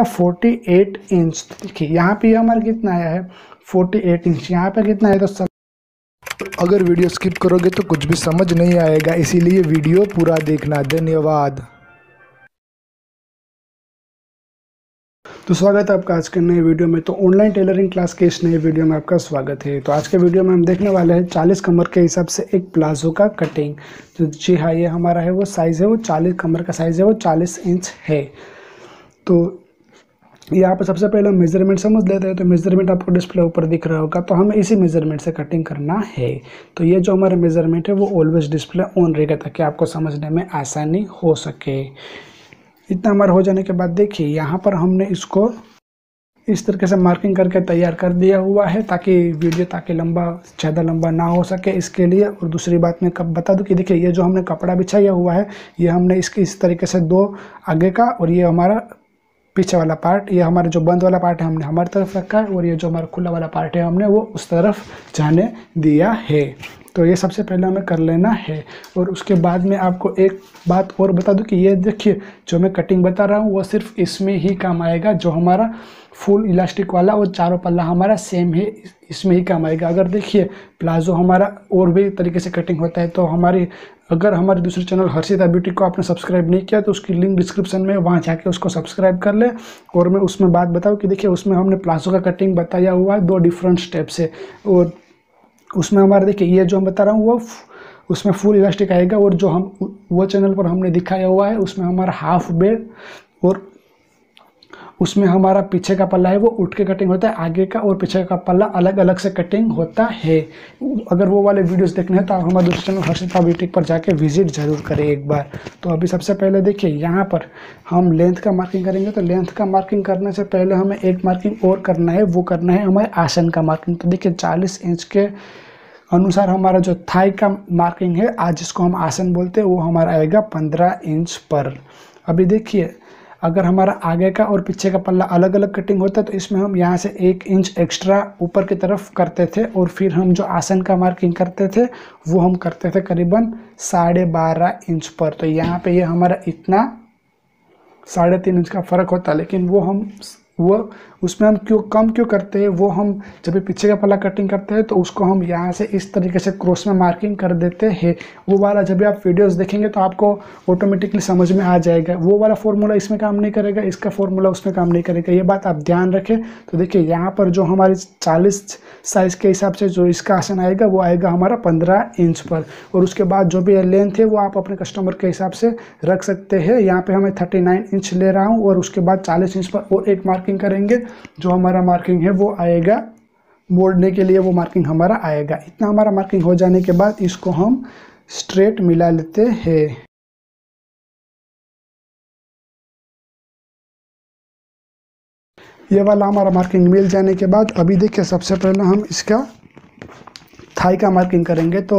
48 inch देखिए यहाँ पे हमारा कितना आया है? 48 इंच यहाँ पे कितना है तो सब अगर वीडियो स्किप करोगे तो कुछ भी समझ नहीं आएगा इसीलिए वीडियो पूरा देखना। धन्यवाद। तो स्वागत है आपका आज के नए वीडियो में। तो ऑनलाइन टेलरिंग क्लास के इस नए वीडियो में आपका स्वागत है। तो आज के वीडियो में हम देखने वाले हैं 40 कमर के हिसाब से एक प्लाजो का कटिंग जो जी हाँ ये हमारा है वो साइज़ है वो 40 कमर का साइज़ है वो 40 इंच है। तो यहाँ पर सबसे पहले मेज़रमेंट समझ लेते हैं तो मेज़रमेंट आपको डिस्प्ले ऊपर दिख रहा होगा तो हमें इसी मेज़रमेंट से कटिंग करना है। तो ये जो हमारा मेज़रमेंट है, वो ऑलवेज डिस्प्ले ऑन रहेगा, ताकि आपको समझने में आसानी हो सके। इतना हमारा हो जाने के बाद देखिए, यहाँ पर हमने इसको इस तरीके से मार्किंग करके तैयार कर दिया हुआ है, ताकि वीडियो ताकि लंबा, ज़्यादा लंबा ना हो सके इसके लिए। और दूसरी बात मैं कब बता दूँ कि देखिए, ये जो हमने कपड़ा बिछाया हुआ है, ये हमने इसके इस तरीके से दो आगे का, और ये हमारा पीछे वाला पार्ट ये हमारा जो बंद वाला पार्ट है, हमने हमारी तरफ़ रखा है, और ये जो हमारा खुला वाला पार्ट है, हमने वो उस तरफ़ जाने दिया है। तो ये सबसे पहले हमें कर लेना है। और उसके बाद में आपको एक बात और बता दूँ कि ये देखिए, जो मैं कटिंग बता रहा हूँ, वो सिर्फ़ इसमें ही काम आएगा, जो हमारा फुल इलास्टिक वाला और चारों पल्ला हमारा सेम है इसमें ही काम आएगा। अगर देखिए प्लाजो हमारा और भी तरीके से कटिंग होता है तो हमारी, अगर हमारे दूसरे चैनल हर्षिता ब्यूटी को आपने सब्सक्राइब नहीं किया तो उसकी लिंक डिस्क्रिप्शन में वहाँ जाके उसको सब्सक्राइब कर ले। और मैं उसमें बात बताऊँ कि देखिए, उसमें हमने प्लाजो का कटिंग बताया हुआ है दो डिफरेंट स्टेप से। और उसमें हमारा देखिए, ये जो हम बता रहा हूँ, वो उसमें फुल इलास्टिक आएगा और जो हम, वो चैनल पर हमने दिखाया हुआ है, उसमें हमारा हाफ़ बेड और उसमें हमारा पीछे का पल्ला है, वो उठ के कटिंग होता है, आगे का और पीछे का पल्ला अलग अलग से कटिंग होता है। अगर वो वाले वीडियोस देखने हैं तो आप हमारे दूसरे चैनल हर्षिता ब्यूटिक पर जाके विज़िट ज़रूर करें एक बार। तो अभी सबसे पहले देखिए, यहाँ पर हम लेंथ का मार्किंग करेंगे तो लेंथ का मार्किंग करने से पहले हमें एक मार्किंग और करना है, वो करना है हमारे आसन का मार्किंग तो देखिए, चालीस इंच के अनुसार हमारा जो थाई का मार्किंग है, आज जिसको हम आसन बोलते हैं, वो हमारा आएगा पंद्रह इंच पर। अभी देखिए अगर हमारा आगे का और पीछे का पल्ला अलग अलग कटिंग होता है तो इसमें हम यहाँ से एक इंच एक्स्ट्रा ऊपर की तरफ़ करते थे और फिर हम जो आसन का मार्किंग करते थे, वो हम करते थे करीबन साढ़े बारह इंच पर। तो यहाँ पे ये यह हमारा इतना साढ़े तीन इंच का फ़र्क होता, लेकिन वो हम, वो उसमें हम क्यों, कम क्यों करते हैं, वो हम जब पीछे का पल्ला कटिंग करते हैं तो उसको हम यहाँ से इस तरीके से क्रॉस में मार्किंग कर देते हैं। वो वाला जब भी आप वीडियोस देखेंगे तो आपको ऑटोमेटिकली समझ में आ जाएगा। वो वाला फॉर्मूला इसमें काम नहीं करेगा, इसका फॉर्मूला उसमें काम नहीं करेगा। ये बात आप ध्यान रखें। तो देखिए, यहाँ पर जो हमारी चालीस साइज़ के हिसाब से जो इसका आसन आएगा, वो आएगा हमारा पंद्रह इंच पर। और उसके बाद जो भी लेंथ है, वो आप अपने कस्टमर के हिसाब से रख सकते हैं। यहाँ पर हमें थर्टी इंच ले रहा हूँ, और उसके बाद चालीस इंच पर और एक मार्किंग करेंगे। जो हमारा मार्किंग है, वो आएगा। मोड़ने के लिए वो मार्किंग हमारा आएगा। इतना हमारा मार्किंग हो जाने के बाद इसको हम स्ट्रेट मिला लेते हैं। ये वाला हमारा मार्किंग मिल जाने के बाद, अभी देखिए सबसे पहले हम इसका थाई का मार्किंग करेंगे। तो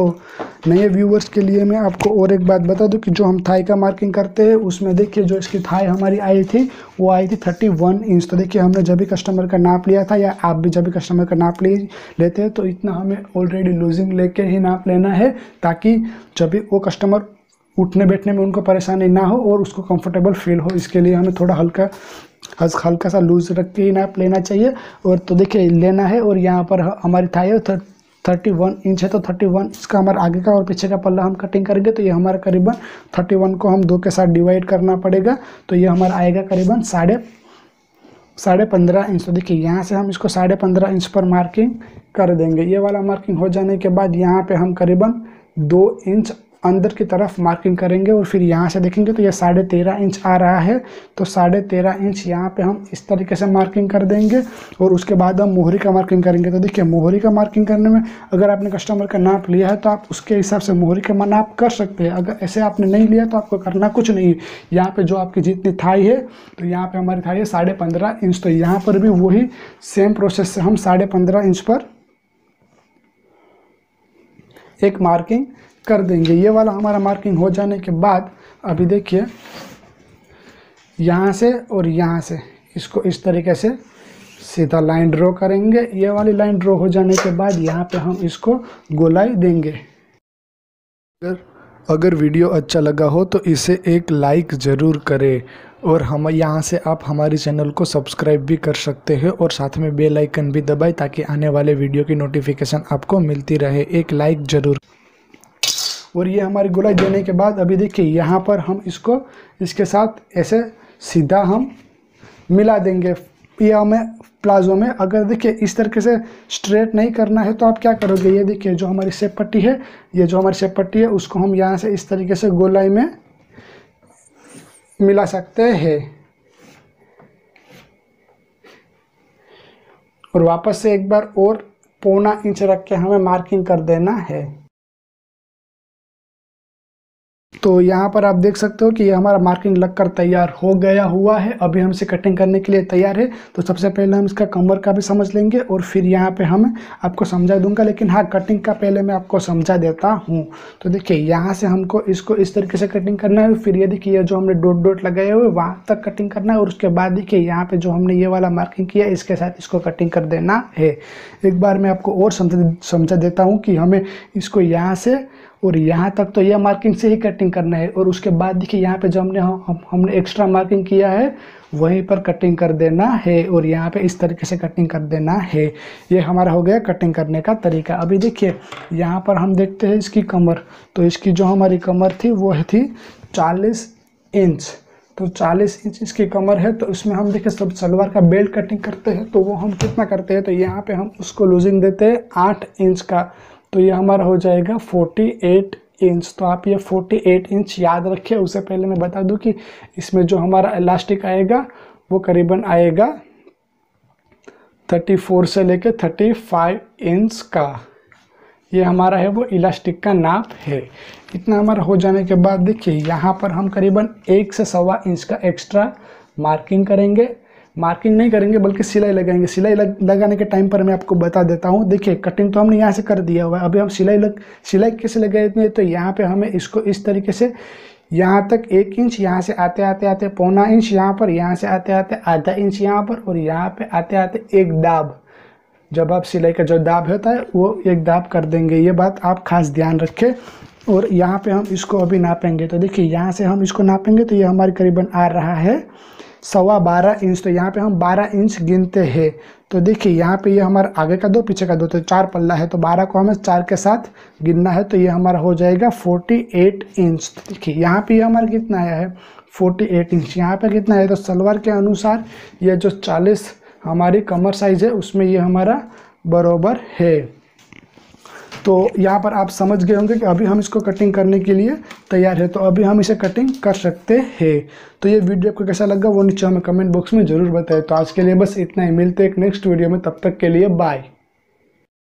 नए व्यूवर्स के लिए मैं आपको और एक बात बता दूँ कि जो हम थाई का मार्किंग करते हैं, उसमें देखिए जो इसकी थाई हमारी आई थी, वो आई थी थर्टी वन इंच तो देखिए हमने जब भी कस्टमर का नाप लिया था या आप भी जब भी कस्टमर का नाप ले, लेते हैं तो इतना हमें ऑलरेडी लूजिंग लेके ही नाप लेना है, ताकि जब भी वो कस्टमर उठने बैठने में उनको परेशानी ना हो और उसको कंफर्टेबल फील हो, इसके लिए हमें थोड़ा हल्का हल्का सा लूज रख के ही नाप लेना चाहिए। और तो देखिए लेना है और यहाँ पर हमारी थाई है थर्टी वन इंच है तो थर्टी वन इसका हमारा आगे का और पीछे का पल्ला हम कटिंग करेंगे तो ये हमारा करीबन थर्टी वन को हम दो के साथ डिवाइड करना पड़ेगा। तो ये हमारा आएगा करीबन साढ़े साढ़े पंद्रह इंच। तो देखिए, यहाँ से हम इसको साढ़े पंद्रह इंच पर मार्किंग कर देंगे। ये वाला मार्किंग हो जाने के बाद यहाँ पे हम करीबन दो इंच अंदर की तरफ़ मार्किंग करेंगे और फिर यहाँ से देखेंगे तो ये साढ़े तेरह इंच आ रहा है। तो साढ़े तेरह इंच यहाँ पे हम इस तरीके से मार्किंग कर देंगे और उसके बाद हम मोहरी का मार्किंग करेंगे। तो देखिए, मोहरी का मार्किंग करने में अगर आपने कस्टमर का नाप लिया है तो आप उसके हिसाब से मोहरी का नाप कर सकते हैं। अगर ऐसे आपने नहीं लिया तो आपको करना कुछ नहीं है। यहाँ पर जो आपकी जितनी थाई है तो यहाँ पर हमारी थाई है साढ़े पंद्रह इंच तो यहाँ पर भी वही सेम प्रोसेस से हम साढ़े पंद्रह इंच पर एक मार्किंग कर देंगे। ये वाला हमारा मार्किंग हो जाने के बाद, अभी देखिए, यहाँ से और यहाँ से, इसको इस तरीके से सीधा लाइन ड्रॉ करेंगे। ये वाली लाइन ड्रॉ हो जाने के बाद यहाँ पे हम इसको गोलाई देंगे। अगर अगर वीडियो अच्छा लगा हो तो इसे एक लाइक ज़रूर करें और हम यहाँ से आप हमारे चैनल को सब्सक्राइब भी कर सकते हैं और साथ में बेल आइकन भी दबाएँ ताकि आने वाले वीडियो की नोटिफिकेशन आपको मिलती रहे। एक लाइक ज़रूर। और ये हमारी गोलाई देने के बाद, अभी देखिए, यहाँ पर हम इसको, इसके साथ ऐसे सीधा हम मिला देंगे। ये हमें प्लाजो में, अगर देखिए, इस तरीके से स्ट्रेट नहीं करना है तो आप क्या करोगे? ये देखिए, जो हमारी सेप पट्टी है, ये जो हमारी सेप पट्टी है, उसको हम यहाँ से इस तरीके से गोलाई में मिला सकते हैं। और वापस से एक बार और पौना इंच रख के हमें मार्किंग कर देना है। तो यहाँ पर आप देख सकते हो कि हमारा मार्किंग लगकर तैयार हो गया हुआ है। अभी हम इसे कटिंग करने के लिए तैयार है। तो सबसे पहले हम इसका कमर का भी समझ लेंगे और फिर यहाँ पे हम आपको समझा दूँगा। लेकिन हाँ कटिंग का पहले मैं आपको समझा देता हूँ। तो देखिए, यहाँ से हमको इसको इस तरीके से कटिंग करना है। फिर ये देखिए जो हमने डोट डोट लगाए हुए, वहाँ तक कटिंग करना है। और उसके बाद देखिए, यहाँ पर जो हमने ये वाला मार्किंग किया, इसके साथ इसको कटिंग कर देना है। एक बार मैं आपको और समझा देता हूँ कि हमें इसको यहाँ से और यहाँ तक तो यह मार्किंग से ही कटिंग करना है। और उसके बाद देखिए यहाँ पे जो हमने हम, हमने एक्स्ट्रा मार्किंग किया है वहीं पर कटिंग कर देना है और यहाँ पे इस तरीके से कटिंग कर देना है। ये हमारा हो गया कटिंग करने का तरीका। अभी देखिए यहाँ पर हम देखते हैं इसकी कमर। तो इसकी जो हमारी कमर थी वो थी चालीस इंच तो 40 इंच इसकी कमर है तो इसमें हम देखिए सब सलवार का बेल्ट कटिंग करते हैं तो वो हम कितना करते हैं तो यहाँ पे हम उसको लूजिंग देते हैं आठ इंच का। तो ये हमारा हो जाएगा 48 इंच तो आप ये 48 इंच याद रखिए उससे पहले मैं बता दूँ कि इसमें जो हमारा इलास्टिक आएगा, वो करीबन आएगा 34 से लेके 35 इंच का। ये हमारा है, वो इलास्टिक का नाप है। इतना हमारा हो जाने के बाद देखिए, यहाँ पर हम करीबन एक से सवा इंच का एक्स्ट्रा मार्किंग करेंगे। मार्किंग नहीं करेंगे बल्कि सिलाई लगाएँगे। सिलाई लग, लगाने के टाइम पर मैं आपको बता देता हूँ। देखिए कटिंग तो हमने यहाँ से कर दिया हुआ है। अभी हम सिलाई लग सिलाई कैसे लगाए तो यहाँ पे हमें इसको इस तरीके से यहाँ तक एक इंच यहाँ से आते आते आते पौना इंच यहाँ पर यहाँ से आते आते आधा इंच यहाँ पर और यहाँ पे आते आते एक दाब। जब आप सिलाई का जो दाब होता है वो एक दाब कर देंगे। ये बात आप खास ध्यान रखें और यहाँ पे हम इसको अभी नापेंगे। तो देखिए यहाँ से हम इसको नापेंगे तो ये हमारे करीबन आ रहा है सवा बारह इंच तो यहाँ पे हम बारह इंच गिनते हैं। तो देखिए, यहाँ पे ये यह हमारा आगे का दो, पीछे का दो तो चार पल्ला है तो बारह को हमें चार के साथ गिनना है तो ये हमारा हो जाएगा फोर्टी एट इंच तो देखिए, यहाँ पे ये यह हमारा कितना आया है? फोर्टी एट इंच यहाँ पे कितना है? तो सलवार के अनुसार ये जो चालीस हमारी कमर साइज़ है, उसमें ये हमारा बराबर है। तो यहाँ पर आप समझ गए होंगे कि अभी हम इसको कटिंग करने के लिए तैयार है। तो अभी हम इसे कटिंग कर सकते हैं। तो ये वीडियो आपको कैसा लगा वो नीचे हमें कमेंट बॉक्स में ज़रूर बताएँ। तो आज के लिए बस इतना ही। मिलते हैं एक नेक्स्ट वीडियो में। तब तक के लिए बाय